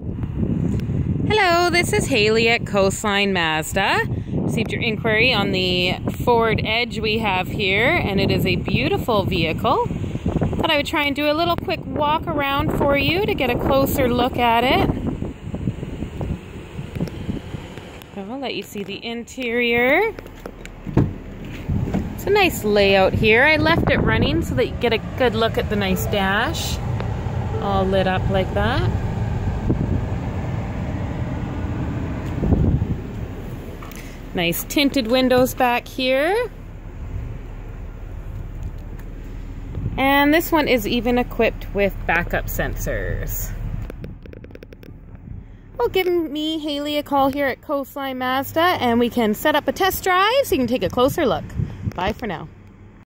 Hello, this is Haley at Coastline Mazda. Received your inquiry on the Ford Edge we have here, and it is a beautiful vehicle. Thought I would try and do a little quick walk around for you to get a closer look at it. I'll let you see the interior. It's a nice layout here. I left it running so that you get a good look at the nice dash. All lit up like that. Nice tinted windows back here. And this one is even equipped with backup sensors. Well, give me, Haley, a call here at Coastline Mazda and we can set up a test drive so you can take a closer look. Bye for now.